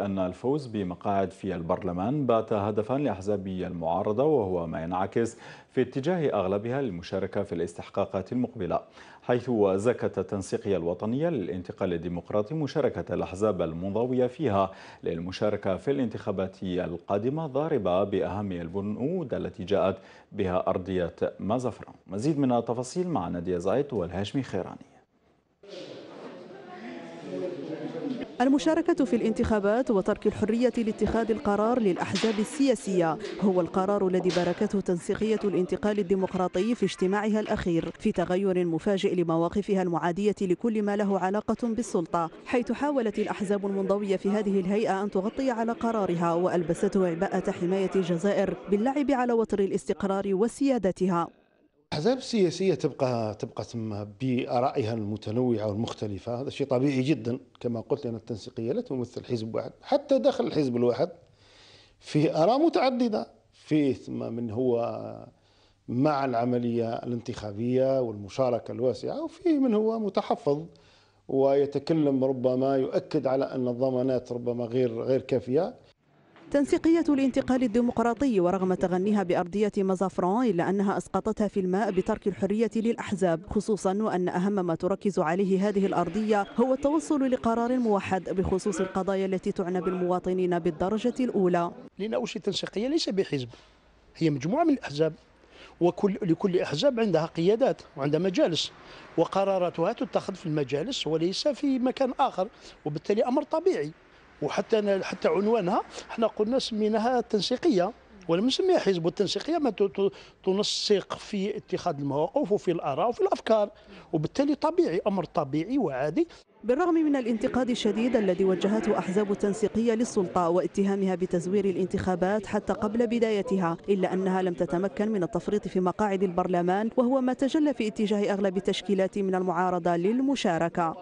أن الفوز بمقاعد في البرلمان بات هدفا لأحزاب المعارضة وهو ما ينعكس في اتجاه أغلبها للمشاركة في الاستحقاقات المقبلة حيث زكت التنسيقية الوطنية للانتقال الديمقراطي مشاركة الأحزاب المنضوية فيها للمشاركة في الانتخابات القادمة ضاربة بأهم البنود التي جاءت بها أرضية مازفران مزيد من التفاصيل مع نادية زايد والهاشمي خيراني. المشاركة في الانتخابات وترك الحرية لاتخاذ القرار للأحزاب السياسية هو القرار الذي باركته تنسيقية الانتقال الديمقراطي في اجتماعها الأخير في تغير مفاجئ لمواقفها المعادية لكل ما له علاقة بالسلطة حيث حاولت الأحزاب المنضوية في هذه الهيئة أن تغطي على قرارها وألبسته عباءة حماية الجزائر باللعب على وتر الاستقرار وسيادتها. الأحزاب السياسية تبقى تبقى ثم بآرائها المتنوعة والمختلفة. هذا شيء طبيعي جدا كما قلت لأن التنسيقية لا تمثل حزب واحد حتى داخل الحزب الواحد فيه آراء متعددة. فيه ثم من هو مع العملية الانتخابية والمشاركة الواسعة وفيه من هو متحفظ ويتكلم ربما يؤكد على أن الضمانات ربما غير غير كافية. تنسيقية الانتقال الديمقراطي ورغم تغنيها بأرضية مازافران إلا أنها أسقطتها في الماء بترك الحرية للأحزاب خصوصا وأن أهم ما تركز عليه هذه الأرضية هو التوصل لقرار موحد بخصوص القضايا التي تعنى بالمواطنين بالدرجة الأولى. لأن أول شيء التنسيقية ليس بحزب هي مجموعة من الأحزاب وكل لكل أحزاب عندها قيادات وعندها مجالس وقراراتها تتخذ في المجالس وليس في مكان آخر وبالتالي أمر طبيعي. وحتى حتى عنوانها إحنا قلنا سميناها تنسيقيه ولم نسميها حزب والتنسيقيه ما تنسق في اتخاذ المواقف وفي الآراء وفي الأفكار. وبالتالي طبيعي أمر طبيعي وعادي. بالرغم من الانتقاد الشديد الذي وجهته أحزاب التنسيقية للسلطة واتهامها بتزوير الانتخابات حتى قبل بدايتها إلا أنها لم تتمكن من التفريط في مقاعد البرلمان وهو ما تجلى في اتجاه أغلب التشكيلات من المعارضة للمشاركة.